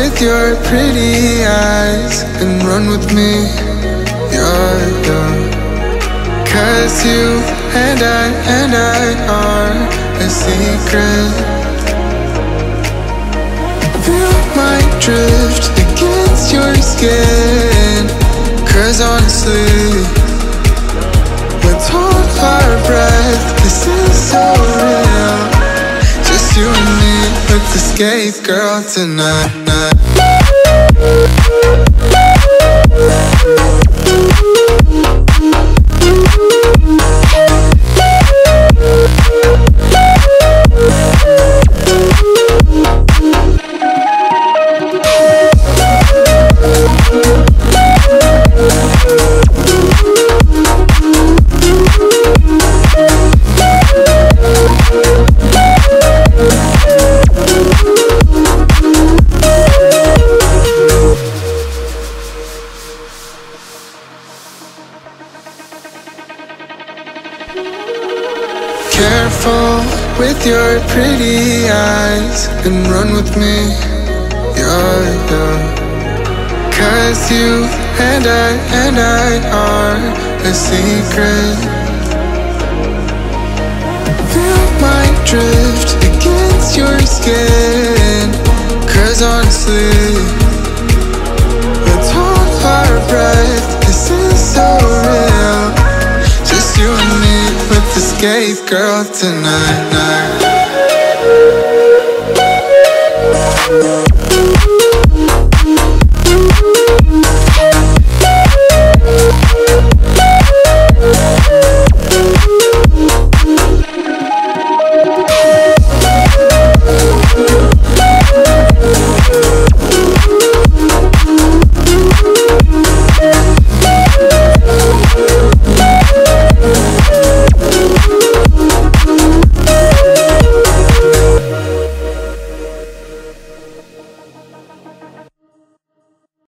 With your pretty eyes and run with me. You're young. Cause you and I and I are a secret. Feel my drift against your skin. Cause honestly, let's hold our breath. This is so real. Just you and me. Let's escape, girl, tonight. Careful your pretty eyes and run with me. You're young. Cause you and I and I are a secret. Feel my drift against your skin. Cause honestly, let's hold our breath. This is so real. Just you and me. Let's escape, girl, tonight. Night.